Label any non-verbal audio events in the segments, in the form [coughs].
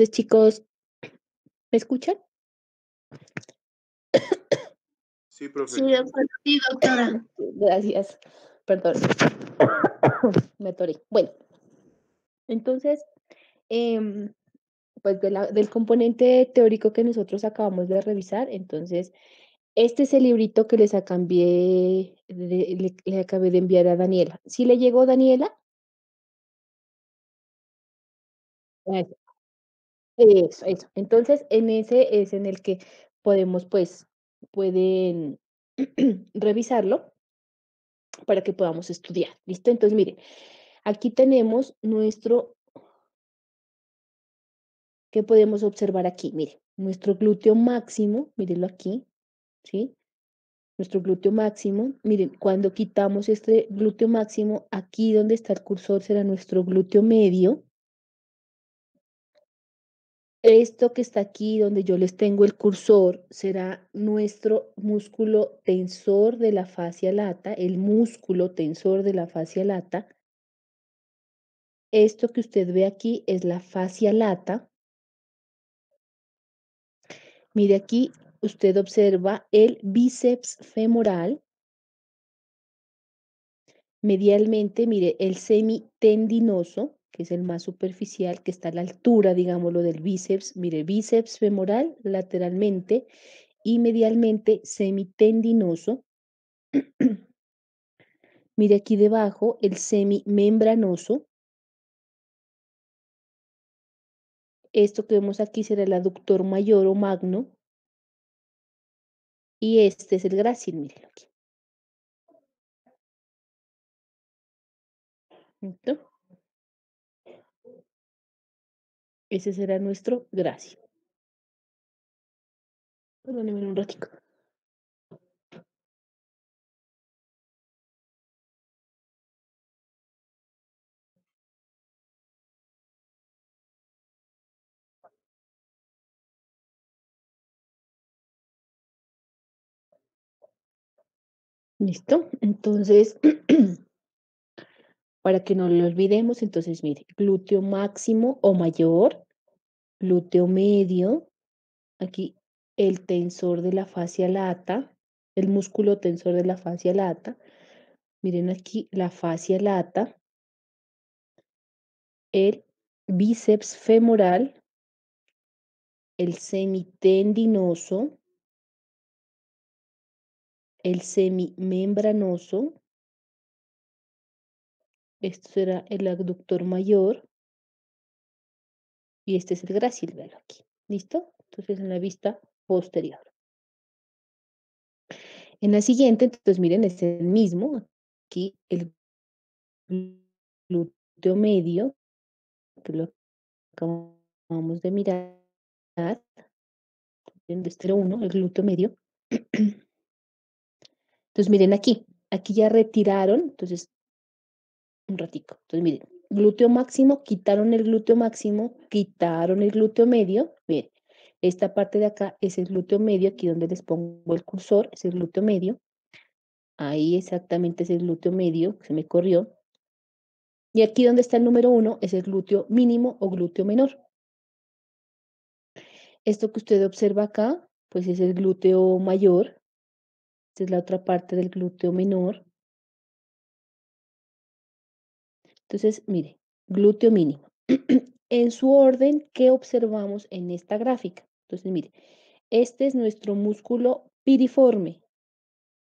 Entonces, chicos, ¿me escuchan? Sí, profe. Sí, doctora. Sí, doctora. Gracias. Perdón. [coughs] Me atoré. Bueno, entonces, em, pues de la- del componente teórico que nosotros acabamos de revisar, entonces, este es el librito que les acabé, de- le, le acabé de enviar a Daniela. ¿Sí le llegó Daniela? Eso, eso, eso. Entonces, en ese es en el que podemos, pues, pueden [clears throat] revisarlo para que podamos estudiar. ¿Listo? Entonces, mire, aquí tenemos nuestro, ¿qué podemos observar aquí? Mire, nuestro glúteo máximo, mírenlo aquí, ¿sí? Nuestro glúteo máximo, miren, cuando quitamos este glúteo máximo, aquí donde está el cursor será nuestro glúteo medio. Esto que está aquí donde yo les tengo el cursor será nuestro músculo tensor de la fascia lata, el músculo tensor de la fascia lata. Esto que usted ve aquí es la fascia lata. Mire aquí, usted observa el bíceps femoral. Medialmente, mire, el semitendinoso, que es el más superficial, que está a la altura, digámoslo, del bíceps. Mire, bíceps femoral lateralmente y medialmente semitendinoso. [clears throat] mire aquí debajo el semimembranoso. Esto que vemos aquí será el aductor mayor o magno. Y este es el grácil, mírenlo aquí. ¿Listo? Ese será nuestro grácil. Perdónenme un ratico. ¿Listo? Entonces, [clears throat] para que no lo olvidemos, entonces mire, glúteo máximo o mayor, glúteo medio, aquí el tensor de la fascia lata, el músculo tensor de la fascia lata. Miren aquí la fascia lata, el bíceps femoral, el semitendinoso, el semimembranoso, esto será el abductor mayor y este es el grácil, véalo aquí. ¿Listo? Entonces en la vista posterior. En la siguiente, entonces miren, es el mismo. Aquí el glúteo medio, que lo acabamos de mirar. En este 1, el glúteo medio. [clears throat] Entonces miren aquí, aquí ya retiraron, entonces, un ratico. Entonces miren, glúteo máximo, quitaron el glúteo máximo, quitaron el glúteo medio. Miren, esta parte de acá es el glúteo medio, aquí donde les pongo el cursor, es el glúteo medio. Ahí exactamente es el glúteo medio, se me corrió. Y aquí donde está el número uno es el glúteo mínimo o glúteo menor. Esto que usted observa acá, pues es el glúteo mayor. Esta es la otra parte del glúteo menor. Entonces, mire, glúteo mínimo. [clears throat] en su orden, ¿qué observamos en esta gráfica? Entonces, mire, este es nuestro músculo piriforme.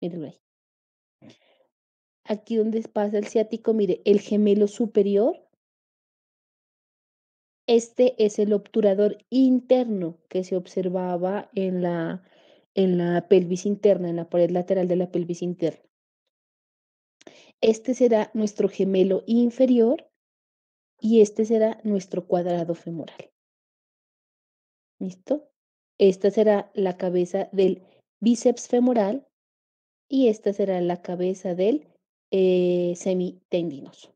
Mírenlo ahí. Aquí donde pasa el ciático, mire, el gemelo superior. Este es el obturador interno que se observaba en la, en la pelvis interna, en la pared lateral de la pelvis interna. Este será nuestro gemelo inferior y este será nuestro cuadrado femoral. ¿Listo? Esta será la cabeza del bíceps femoral y esta será la cabeza del eh, semitendinoso.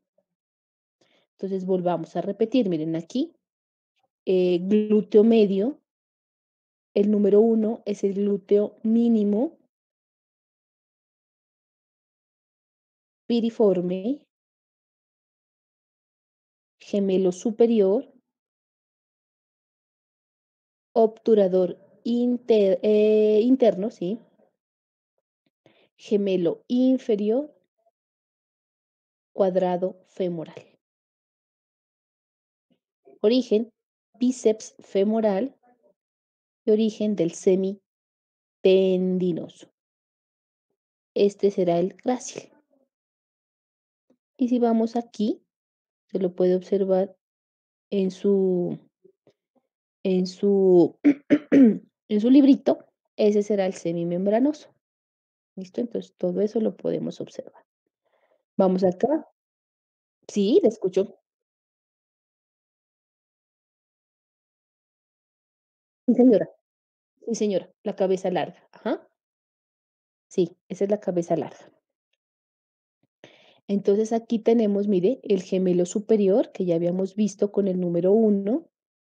Entonces volvamos a repetir. Miren aquí, eh, glúteo medio. El número uno es el glúteo mínimo piriforme, gemelo superior obturador eh, interno, ¿sí? Gemelo inferior, cuadrado femoral. Origen, bíceps femoral y origen del semitendinoso. Este será el grácil. Y si vamos aquí, se lo puede observar en su, en su, [clears throat] en su librito, ese será el semimembranoso. ¿Listo? Entonces todo eso lo podemos observar. Vamos acá. Sí, le escucho. Sí, señora. Sí, señora. La cabeza larga. Ajá. Sí, esa es la cabeza larga. Entonces aquí tenemos, mire, el gemelo superior que ya habíamos visto con el número 1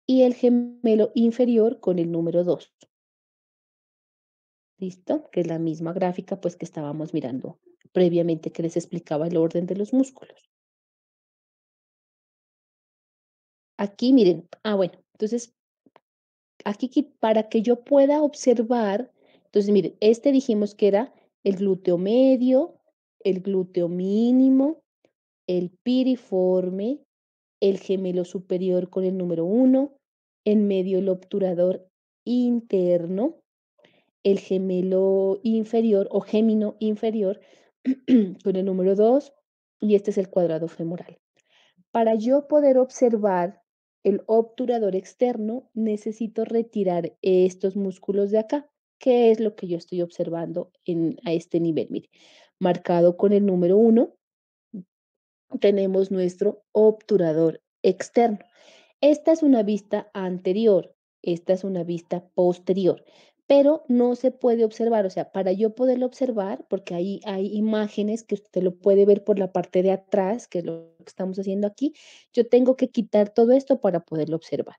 y el gemelo inferior con el número 2. ¿Listo? Que es la misma gráfica pues que estábamos mirando previamente que les explicaba el orden de los músculos. Aquí miren, ah bueno, entonces aquí para que yo pueda observar, entonces miren, este dijimos que era el glúteo medio, el glúteo mínimo, el piriforme, el gemelo superior con el número 1, en medio el obturador interno, el gemelo inferior o gémino inferior [clears throat] con el número 2 y este es el cuadrado femoral. Para yo poder observar el obturador externo, necesito retirar estos músculos de acá, que es lo que yo estoy observando en, a este nivel. Mire, marcado con el número 1, tenemos nuestro obturador externo. Esta es una vista anterior, esta es una vista posterior pero no se puede observar, o sea, para yo poderlo observar, porque ahí hay imágenes que usted lo puede ver por la parte de atrás, que es lo que estamos haciendo aquí, yo tengo que quitar todo esto para poderlo observar.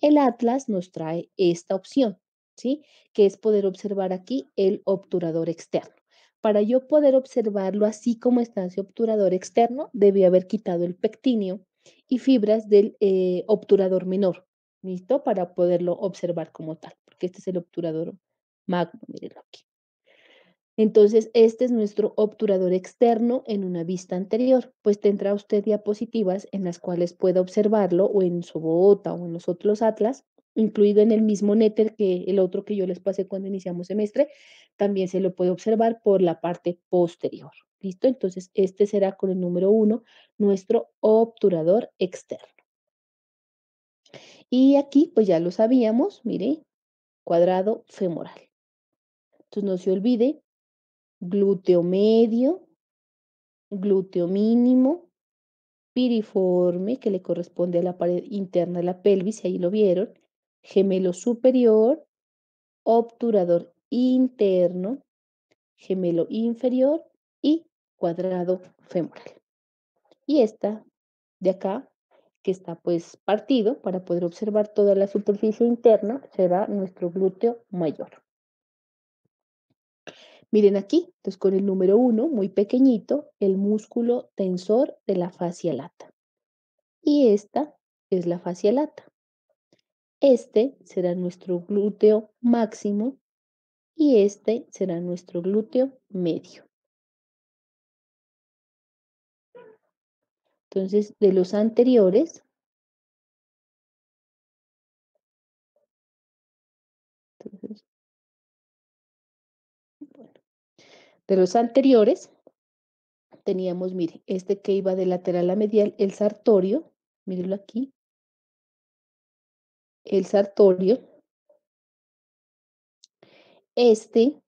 El Atlas nos trae esta opción, ¿sí? Que es poder observar aquí el obturador externo. Para yo poder observarlo así como está ese obturador externo, debe haber quitado el pectíneo y fibras del eh, obturador menor, ¿listo? Para poderlo observar como tal este es el obturador magno, mírenlo aquí. Entonces, este es nuestro obturador externo en una vista anterior, pues tendrá usted diapositivas en las cuales pueda observarlo o en su bota o en los otros atlas, incluido en el mismo netter que el otro que yo les pasé cuando iniciamos semestre, también se lo puede observar por la parte posterior. ¿Listo? Entonces, este será con el número uno, nuestro obturador externo. Y aquí, pues ya lo sabíamos, mire, cuadrado femoral. Entonces no se olvide, glúteo medio, glúteo mínimo, piriforme, que le corresponde a la pared interna de la pelvis, ahí lo vieron, gemelo superior, obturador interno, gemelo inferior y cuadrado femoral. Y esta de acá que está pues partido para poder observar toda la superficie interna, será nuestro glúteo mayor. Miren aquí, entonces con el número 1, muy pequeñito, el músculo tensor de la fascia lata. Y esta es la fascia lata. Este será nuestro glúteo máximo y este será nuestro glúteo medio. Entonces, de los anteriores, de los anteriores, teníamos, mire, este que iba de lateral a medial, el sartorio, mírenlo aquí, el sartorio, este,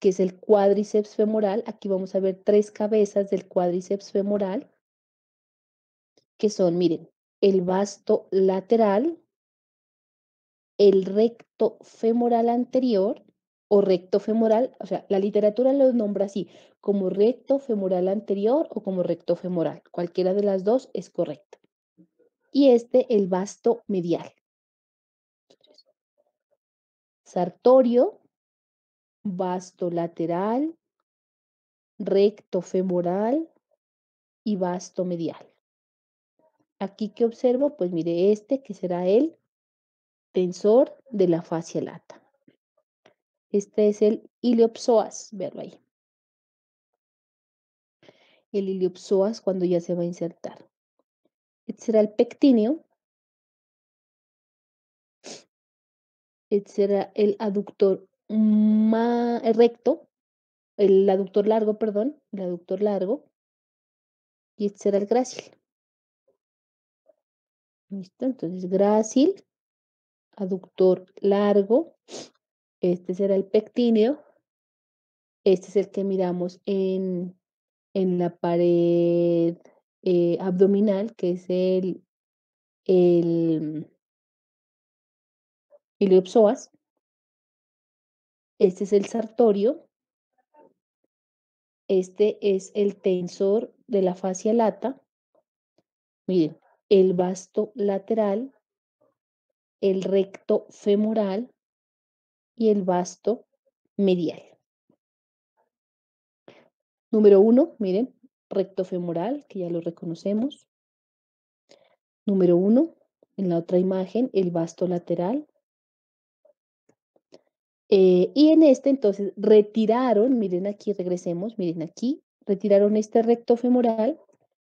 que es el cuádriceps femoral, aquí vamos a ver tres cabezas del cuádriceps femoral, que son, miren, el vasto lateral, el recto femoral anterior o recto femoral, o sea, la literatura lo nombra así, como recto femoral anterior o como recto femoral. Cualquiera de las dos es correcta. Y este, el vasto medial. Sartorio, vasto lateral, recto femoral y vasto medial. Aquí que observo, pues mire este que será el tensor de la fascia lata. Este es el iliopsoas, verlo ahí. El iliopsoas cuando ya se va a insertar. Este será el pectíneo. Será el aductor recto, el aductor largo, perdón, el aductor largo. Y este será el grácil. ¿Listo? Entonces, grácil, aductor largo. Este será el pectíneo. Este es el que miramos en, en la pared eh, abdominal, que es el, el Este es el sartorio. Este es el tensor de la fascia lata. Miren, el vasto lateral, el recto femoral y el vasto medial. Número uno, miren, recto femoral, que ya lo reconocemos. Número uno, en la otra imagen, el vasto lateral. Eh, y en este entonces retiraron, miren aquí, regresemos, miren aquí, retiraron este recto femoral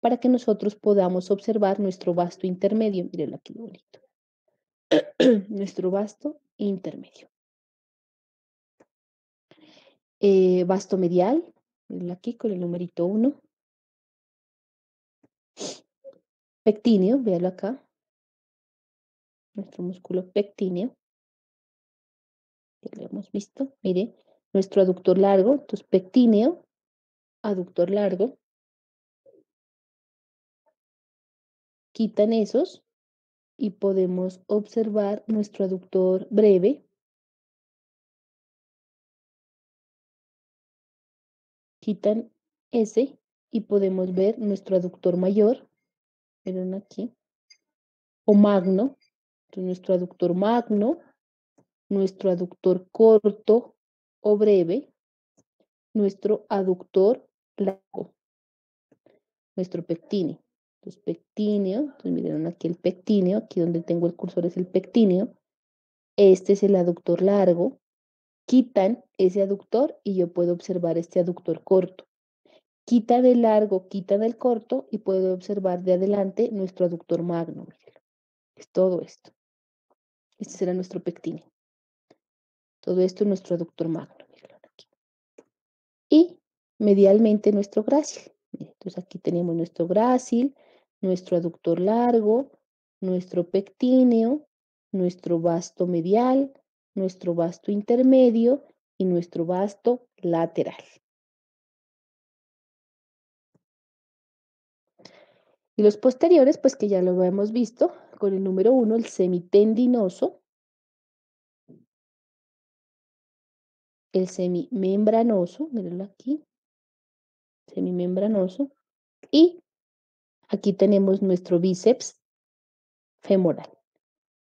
para que nosotros podamos observar nuestro vasto intermedio. Miren aquí bonito. [clears throat] nuestro vasto intermedio. Eh, vasto medial, miren aquí con el numerito 1. Pectíneo, véalo acá. Nuestro músculo pectíneo lo hemos visto, mire, nuestro aductor largo, entonces pectíneo, aductor largo, quitan esos y podemos observar nuestro aductor breve, quitan ese y podemos ver nuestro aductor mayor, miren aquí, o magno, nuestro aductor magno, nuestro aductor corto o breve, nuestro aductor largo, nuestro pectíneo. Entonces, pectíneo, entonces miren aquí el pectíneo, aquí donde tengo el cursor es el pectíneo. Este es el aductor largo. Quitan ese aductor y yo puedo observar este aductor corto. Quita del largo, quita del corto y puedo observar de adelante nuestro aductor magno. Es todo esto. Este será nuestro pectíneo. Todo esto es nuestro aductor magno. Aquí. Y medialmente nuestro grácil. Entonces aquí tenemos nuestro grácil, nuestro aductor largo, nuestro pectíneo, nuestro vasto medial, nuestro vasto intermedio y nuestro vasto lateral. Y los posteriores, pues que ya lo hemos visto, con el número uno, el semitendinoso, el semimembranoso, mírenlo aquí, semimembranoso, y aquí tenemos nuestro bíceps femoral.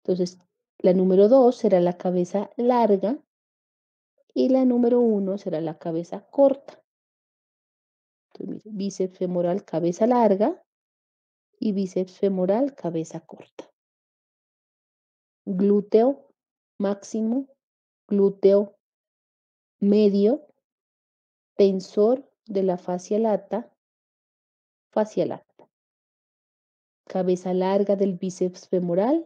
Entonces, la número 2 será la cabeza larga y la número 1 será la cabeza corta. Entonces, bíceps femoral, cabeza larga y bíceps femoral, cabeza corta. Glúteo máximo, glúteo medio, tensor de la fascia lata, fascia lata. Cabeza larga del bíceps femoral,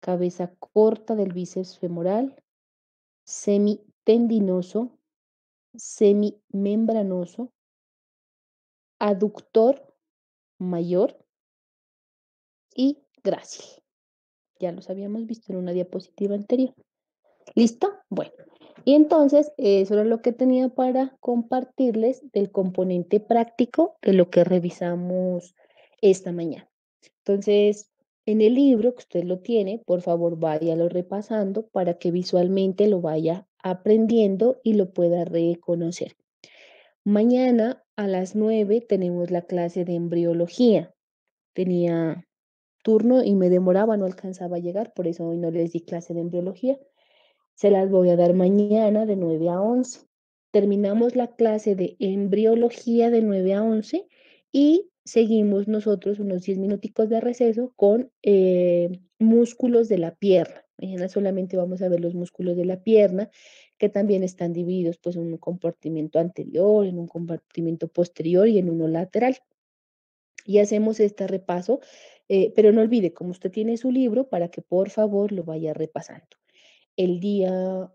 cabeza corta del bíceps femoral, semitendinoso, semimembranoso, aductor mayor y grácil. Ya los habíamos visto en una diapositiva anterior. ¿Listo? Bueno, y entonces eso era lo que tenía para compartirles del componente práctico de lo que revisamos esta mañana. Entonces, en el libro que usted lo tiene, por favor váyalo repasando para que visualmente lo vaya aprendiendo y lo pueda reconocer. Mañana a las 9 tenemos la clase de embriología. Tenía turno y me demoraba, no alcanzaba a llegar, por eso hoy no les di clase de embriología. Se las voy a dar mañana de 9 a 11. Terminamos la clase de embriología de 9 a 11 y seguimos nosotros unos 10 minuticos de receso con eh, músculos de la pierna. Mañana solamente vamos a ver los músculos de la pierna, que también están divididos pues en un compartimento anterior, en un compartimento posterior y en uno lateral. Y hacemos este repaso, eh, pero no olvide, como usted tiene su libro, para que por favor lo vaya repasando. El día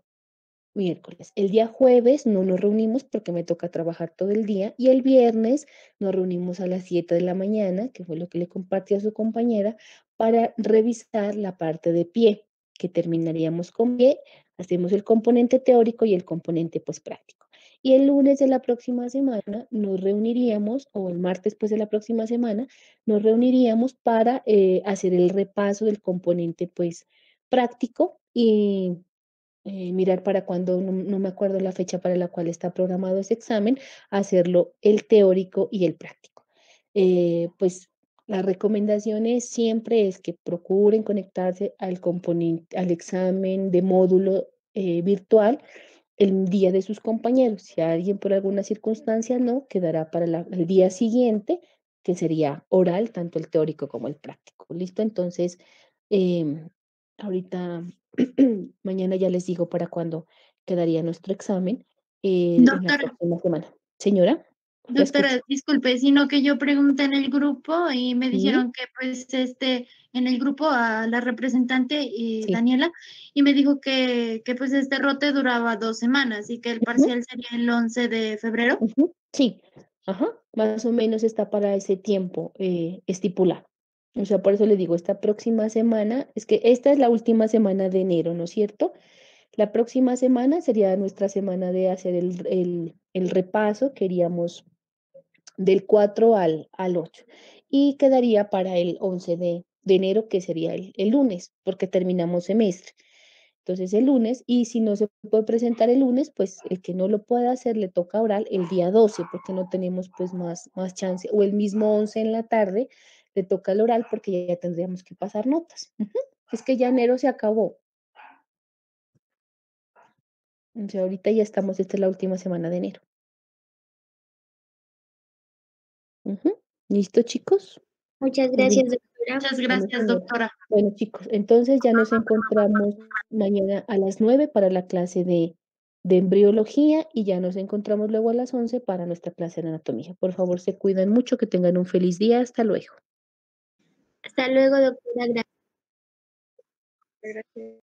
miércoles. El día jueves no nos reunimos porque me toca trabajar todo el día y el viernes nos reunimos a las 7 de la mañana, que fue lo que le compartí a su compañera, para revisar la parte de pie, que terminaríamos con pie, hacemos el componente teórico y el componente pues práctico. Y el lunes de la próxima semana nos reuniríamos, o el martes pues de la próxima semana, nos reuniríamos para eh, hacer el repaso del componente pues práctico y eh, mirar para cuando, no, me acuerdo la fecha para la cual está programado ese examen, hacerlo el teórico y el práctico. Eh, pues la recomendación es, siempre es que procuren conectarse al componente, al examen de módulo eh, virtual el día de sus compañeros. Si alguien por alguna circunstancia no, quedará para el día siguiente, que sería oral, tanto el teórico como el práctico. ¿Listo? Entonces, em, ahorita [clears throat] Mañana ya les digo para cuándo quedaría nuestro examen eh, en la próxima semana. Señora. Doctora, disculpe, sino que yo pregunté en el grupo y me dijeron que pues este, en el grupo a la representante eh, Daniela, y me dijo que, que, pues este rote duraba dos semanas y que el parcial sería el 11 de febrero. Sí, ajá, más o menos está para ese tiempo eh, estipulado. O sea, por eso le digo, esta próxima semana, es que esta es la última semana de enero, ¿no es cierto? La próxima semana sería nuestra semana de hacer el, repaso, queríamos del 4 al, al 8. Y quedaría para el 11 de, enero, que sería el, el, lunes, porque terminamos semestre. Entonces el lunes, y si no se puede presentar el lunes, pues el que no lo pueda hacer le toca oral el día 12, porque no tenemos pues más, más chance, o el mismo 11 en la tarde, le toca el oral porque ya tendríamos que pasar notas. Es que ya enero se acabó. O sea, ahorita ya estamos, esta es la última semana de enero. ¿Listo, chicos? Muchas gracias, doctora. Muchas gracias, doctora. Bueno, chicos, entonces ya nos encontramos mañana a las 9 para la clase de, de embriología y ya nos encontramos luego a las 11 para nuestra clase de anatomía. Por favor, se cuidan mucho, que tengan un feliz día. Hasta luego. Hasta luego, doctora. Gracias.